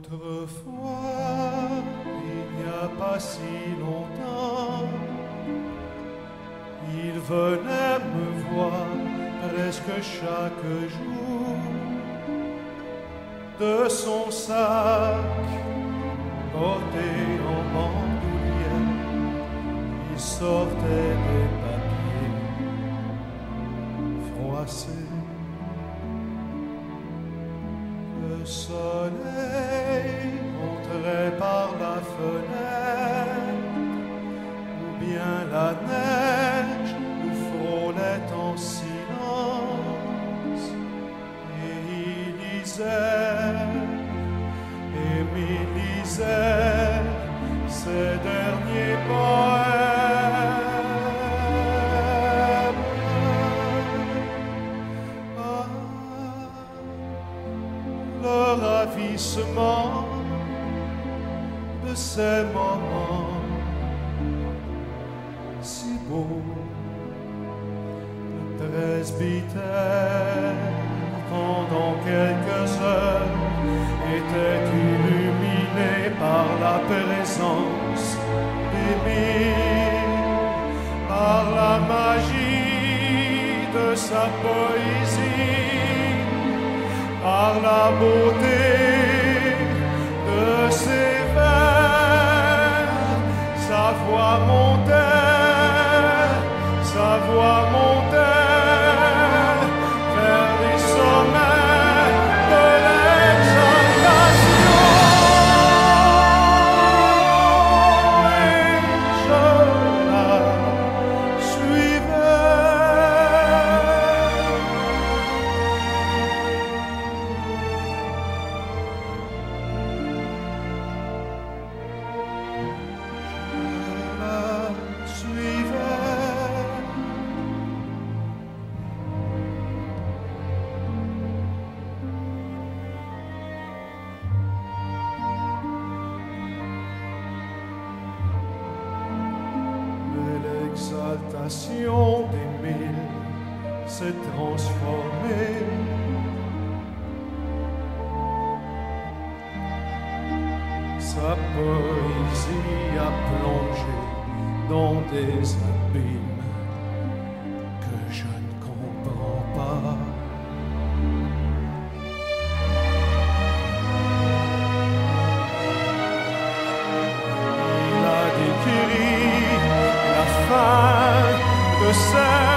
Autrefois, il n'y a pas si longtemps, il venait me voir presque chaque jour de son sac porté en bandoulière, il sortait des papiers froissés. Le soleil par la fenêtre, ou bien la neige nous frôlait en silence, et il lisait, et il lisait ses derniers poèmes. Ah, le ravissement de ces moments si beaux. Le presbytère, pendant quelques heures, était illuminé par la présence d'Émile, par la magie de sa poésie par la beauté des mille s'est transformée Sa poésie a plongé dans des abîmes de